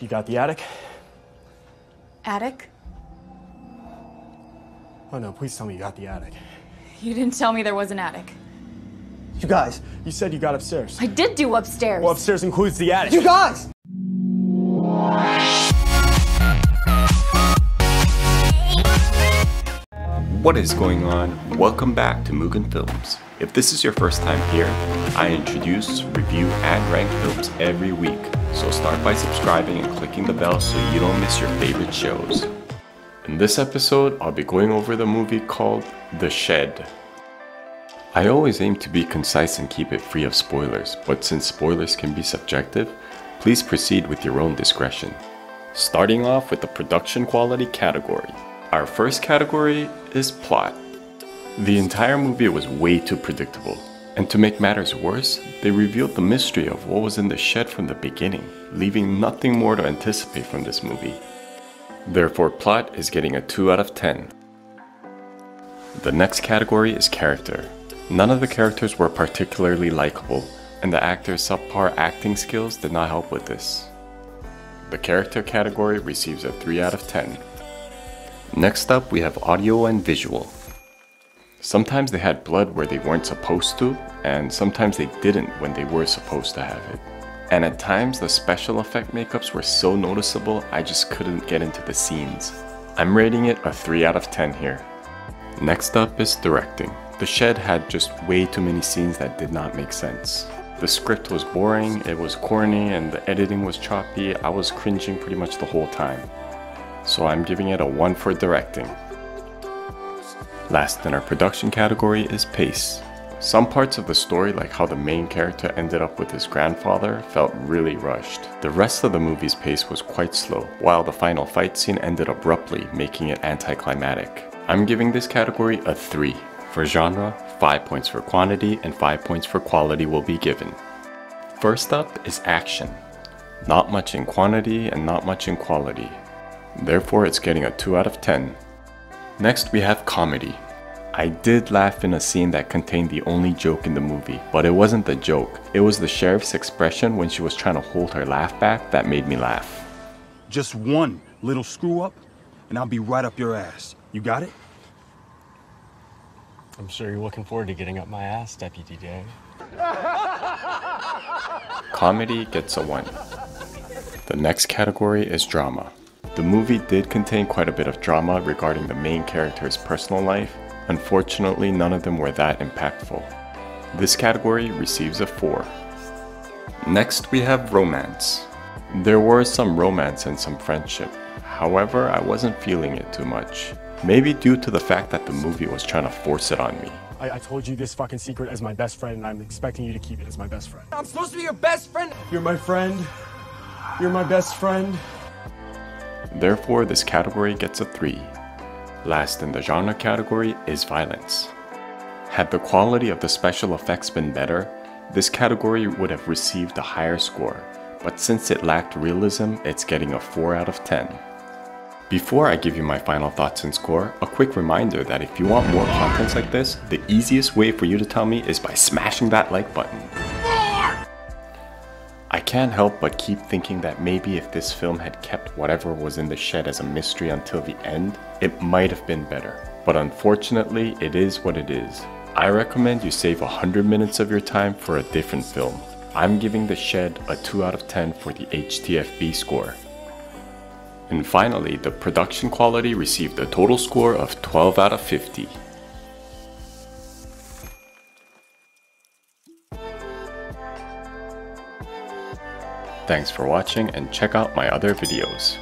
You got the attic? Attic? Oh no, please tell me you got the attic. You didn't tell me there was an attic. You guys, you said you got upstairs. I did do upstairs. Well, upstairs includes the attic. You guys! What is going on? Welcome back to Mugen Films. If this is your first time here, I introduce, review, and rank films every week, so start by subscribing and clicking the bell so you don't miss your favorite shows. In this episode, I'll be going over the movie called The Shed. I always aim to be concise and keep it free of spoilers, but since spoilers can be subjective, please proceed with your own discretion. Starting off with the production quality category. Our first category is plot. The entire movie was way too predictable. And to make matters worse, they revealed the mystery of what was in the shed from the beginning, leaving nothing more to anticipate from this movie. Therefore, plot is getting a 2 out of 10. The next category is character. None of the characters were particularly likable, and the actors' subpar acting skills did not help with this. The character category receives a 3 out of 10. Next up, we have audio and visual. Sometimes they had blood where they weren't supposed to, and sometimes they didn't when they were supposed to have it. And at times, the special effect makeups were so noticeable, I just couldn't get into the scenes. I'm rating it a 3 out of 10 here. Next up is directing. The Shed had just way too many scenes that did not make sense. The script was boring, it was corny, and the editing was choppy. I was cringing pretty much the whole time so I'm giving it a 1 for directing. Last in our production category is pace. Some parts of the story, like how the main character ended up with his grandfather, felt really rushed. The rest of the movie's pace was quite slow, while the final fight scene ended abruptly, making it anticlimactic. I'm giving this category a 3. For genre, 5 points for quantity and 5 points for quality will be given. First up is action. Not much in quantity and not much in quality. Therefore, it's getting a 2 out of 10. Next, we have comedy. I did laugh in a scene that contained the only joke in the movie, but it wasn't the joke. It was the sheriff's expression when she was trying to hold her laugh back that made me laugh. Just one little screw up, and I'll be right up your ass. You got it? I'm sure you're looking forward to getting up my ass, Deputy Day. Comedy gets a 1. The next category is drama. The movie did contain quite a bit of drama regarding the main character's personal life. Unfortunately, none of them were that impactful. This category receives a 4. Next, we have romance. There was some romance and some friendship. However, I wasn't feeling it too much. Maybe due to the fact that the movie was trying to force it on me. I, I told you this fucking secret as my best friend, and I'm expecting you to keep it as my best friend. I'm supposed to be your best friend. You're my friend. You're my best friend. Therefore, this category gets a 3. Last in the genre category is violence. Had the quality of the special effects been better, this category would have received a higher score, but since it lacked realism, it's getting a 4 out of 10. Before I give you my final thoughts and score, a quick reminder that if you want more contents like this, the easiest way for you to tell me is by smashing that like button. Can't help but keep thinking that maybe if this film had kept whatever was in the shed as a mystery until the end, it might have been better. But unfortunately, it is what it is. I recommend you save 100 minutes of your time for a different film. I'm giving The Shed a 2 out of 10 for the HTFB score. And finally, the production quality received a total score of 12 out of 50. Thanks for watching and check out my other videos.